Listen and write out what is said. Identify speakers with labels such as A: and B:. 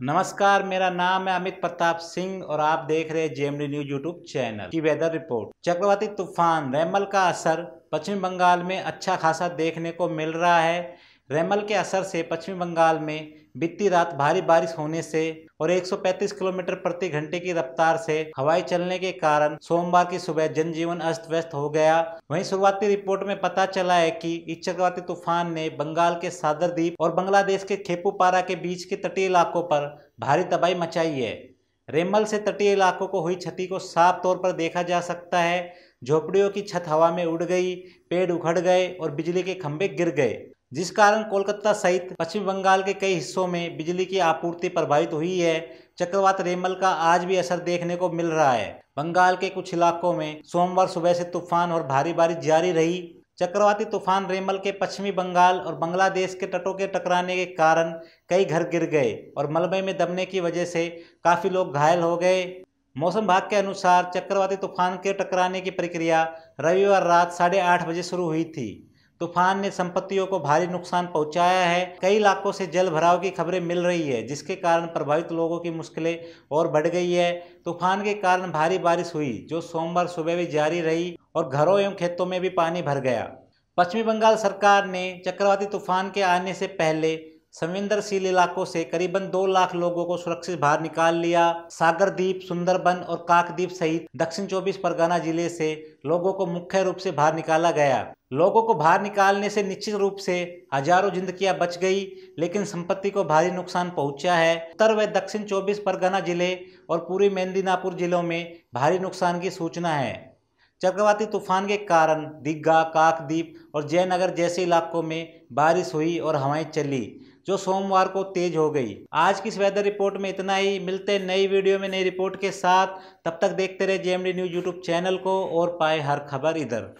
A: नमस्कार, मेरा नाम है अमित प्रताप सिंह और आप देख रहे हैं जेएमडी न्यूज़ यूट्यूब चैनल की वेदर रिपोर्ट। चक्रवाती तूफ़ान, रैमल का असर, पश्चिम बंगाल में अच्छा खासा देखने को मिल रहा है। रेमल के असर से पश्चिमी बंगाल में बीती रात भारी बारिश होने से और 135 किलोमीटर प्रति घंटे की रफ्तार से हवाई चलने के कारण सोमवार की सुबह जनजीवन अस्त व्यस्त हो गया। वहीं शुरुआती रिपोर्ट में पता चला है कि इस चक्रवाती तूफ़ान ने बंगाल के सागर द्वीप और बांग्लादेश के खेपूपारा के बीच के तटीय इलाकों पर भारी तबाही मचाई है। रेमल से तटीय इलाकों को हुई क्षति को साफ़ तौर पर देखा जा सकता है। झोपड़ियों की छत हवा में उड़ गई, पेड़ उखड़ गए और बिजली के खंभे गिर गए। जिस कारण कोलकाता सहित पश्चिम बंगाल के कई हिस्सों में बिजली की आपूर्ति प्रभावित हुई है, चक्रवात रेमल का आज भी असर देखने को मिल रहा है। बंगाल के कुछ इलाकों में सोमवार सुबह से तूफ़ान और भारी बारिश जारी रही। चक्रवाती तूफ़ान रेमल के पश्चिमी बंगाल और बांग्लादेश के तटों के टकराने के कारण कई घर गिर गए और मलबे में दबने की वजह से काफ़ी लोग घायल हो गए। मौसम विभाग के अनुसार चक्रवाती तूफ़ान के टकराने की प्रक्रिया रविवार रात साढ़े आठ बजे शुरू हुई थी। तूफ़ान ने संपत्तियों को भारी नुकसान पहुँचाया है। कई इलाकों से जल भराव की खबरें मिल रही है, जिसके कारण प्रभावित लोगों की मुश्किलें और बढ़ गई है। तूफ़ान के कारण भारी बारिश हुई, जो सोमवार सुबह भी जारी रही और घरों एवं खेतों में भी पानी भर गया। पश्चिमी बंगाल सरकार ने चक्रवाती तूफ़ान के आने से पहले संवेदनशील इलाकों से करीबन दो लाख लोगों को सुरक्षित बाहर निकाल लिया। सागर द्वीप सुंदरबन और काकद्वीप सहित दक्षिण चौबीस परगना ज़िले से लोगों को मुख्य रूप से बाहर निकाला गया। लोगों को बाहर निकालने से निश्चित रूप से हज़ारों जिंदगियाँ बच गई, लेकिन संपत्ति को भारी नुकसान पहुँचा है। उत्तर व दक्षिण चौबीस परगना ज़िले और पूरी मेदिनीपुर जिलों में भारी नुकसान की सूचना है। चक्रवाती तूफ़ान के कारण दिग्गा काकद्वीप और जयनगर जैसे इलाकों में बारिश हुई और हवाएँ चली। जो सोमवार को तेज हो गई। आज की इस वेदर रिपोर्ट में इतना ही। मिलते नई वीडियो में नई रिपोर्ट के साथ। तब तक देखते रहे जेएमडी न्यूज़ यूट्यूब चैनल को और पाए हर खबर इधर।